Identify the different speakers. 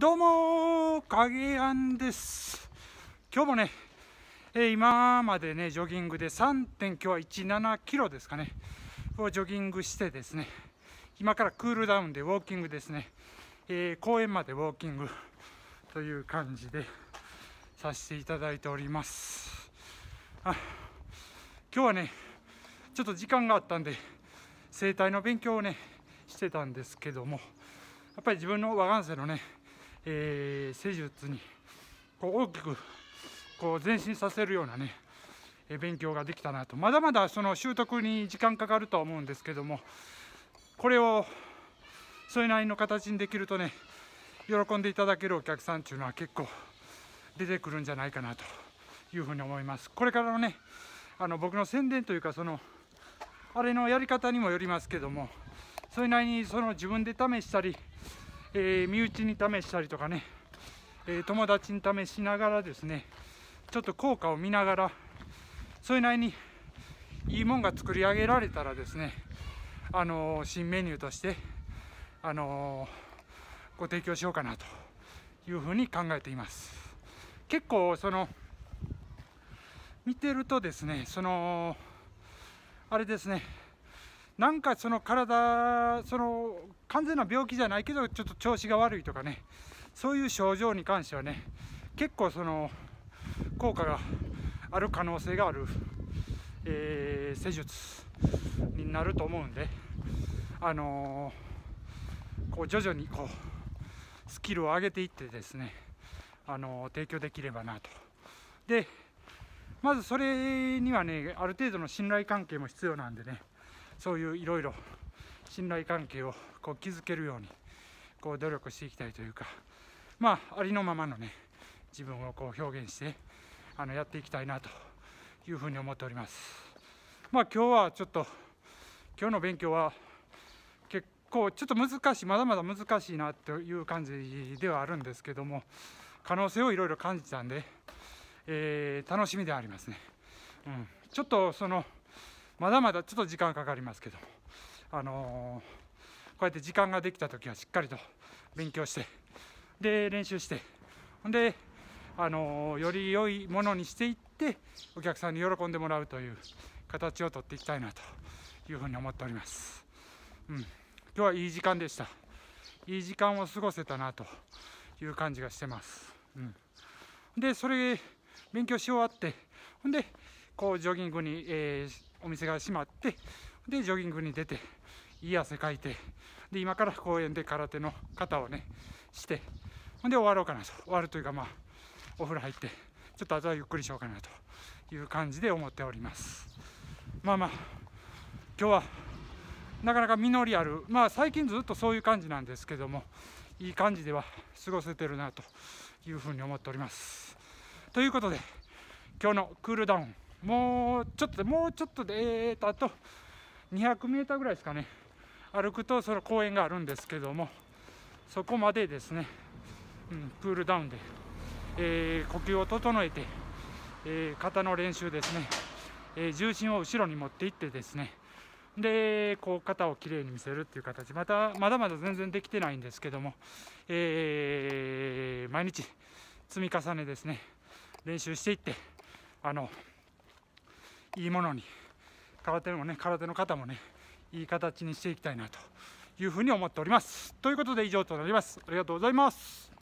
Speaker 1: どうも影やんです。今日もね、えー今までねジョギングで3.17キロですかね。をジョギングしてですね今からクールダウンでウォーキングですね、えー公園までウォーキングという感じでさせていただいております。あ今日はねちょっと時間があったんで整体の勉強をねしてたんですけどもやっぱり自分の我が性のね、えー施術にこう大きくこう前進させるようなね、え勉強ができたなと。まだまだその習得に時間かかるとは思うんですけどもこれをそれなりの形にできるとね喜んでいただけるお客さんっていうのは結構出てくるんじゃないかなというふうに思います。これからのねあの僕の宣伝というかそのあれのやり方にもよりますけどもそれなりにその自分で試したり、えー身内に試したりとかね、えー友達に試しながらですねちょっと効果を見ながらそれなりにいいもんが作り上げられたらですねあのー新メニューとしてあのご提供しようかなというふうに考えています。結構その見てるとですねそのあれですねなんかその体その完全な病気じゃないけどちょっと調子が悪いとかね。そういう症状に関してはね結構その効果がある可能性がある、えー施術になると思うんであのーこう徐々にこうスキルを上げていってですねあのー提供できればなと。でまずそれにはねある程度の信頼関係も必要なんでねそういういろいろ信頼関係をこう築けるようにこう努力していきたいというかまあありのままのね自分をこう表現してあのやっていきたいなというふうに思っております。まあ今日はちょっと今日の勉強は結構ちょっと難しいまだまだ難しいなという感じではあるんですけども可能性をいろいろ感じたんで、えー楽しみではありますね、うん、ちょっとそのまだまだちょっと時間かかりますけども。あのーこうやって時間ができた時はしっかりと勉強してで練習して。ほんであのーより良いものにしていってお客さんに喜んでもらうという形を取っていきたいなというふうに思っております、うん、今日はいい時間でした。いい時間を過ごせたなという感じがしてます、うん、でそれ勉強し終わってほんでこうジョギングに、えーお店が閉まってでジョギングに出ていい汗かいてで今から公園で空手の型をねしてほんで終わろうかなと。終わるというかまあお風呂入ってちょっとあとはゆっくりしようかなという感じで思っております。まあまあ今日はなかなか実りあるまあ最近ずっとそういう感じなんですけどもいい感じでは過ごせてるなというふうに思っております。ということで今日のクールダウンもうちょっとでもうちょっとでえーとあと200メーターぐらいですかね。歩くとその公園があるんですけどもそこまでですね、うん、クールダウンで、えー呼吸を整えて、えー肩の練習ですね、えー重心を後ろに持っていってですね。でこう肩をきれいに見せるっていう形。またまだまだ全然できてないんですけども、えー毎日積み重ねですね。練習していってあのいいものに空手もね空手の方もねいい形にしていきたいなというふうに思っております。ということで以上となります。ありがとうございます。